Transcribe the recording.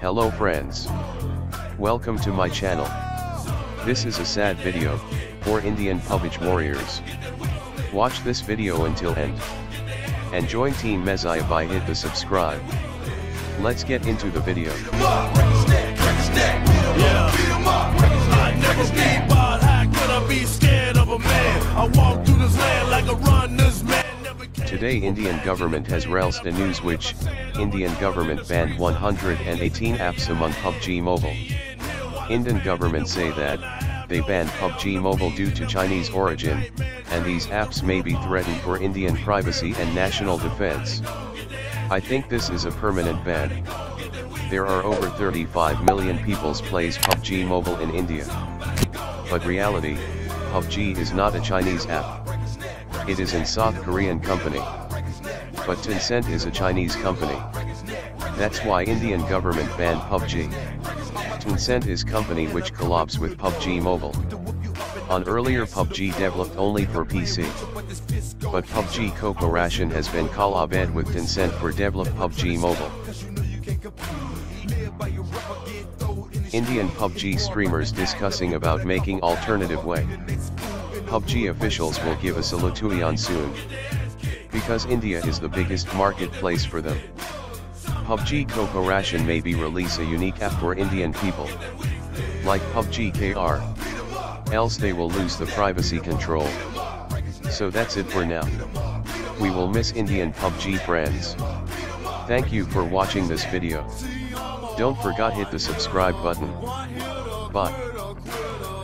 Hello friends. Welcome to my channel. This is a sad video, for Indian PUBG warriors. Watch this video until end. And join Team Mezaiah by hit the subscribe. Let's get into the video. Today Indian government has released a news which, Indian government banned 118 apps among PUBG Mobile. Indian government say that, they banned PUBG Mobile due to Chinese origin, and these apps may be threatened for Indian privacy and national defense. I think this is a permanent ban. There are over 35 million peoples plays PUBG Mobile in India. But reality, PUBG is not a Chinese app. It is in South Korean company. But Tencent is a Chinese company. That's why Indian government banned PUBG. Tencent is company which collabs with PUBG Mobile. On earlier PUBG developed only for PC. But PUBG Corporation has been collabed with Tencent for develop PUBG Mobile. Indian PUBG streamers discussing about making alternative way. PUBG officials will give us a solution soon. Because India is the biggest marketplace for them. PUBG Corporation may be release a unique app for Indian people. Like PUBG KR. Else they will lose the privacy control. So that's it for now. We will miss Indian PUBG friends. Thank you for watching this video. Don't forget hit the subscribe button. Bye.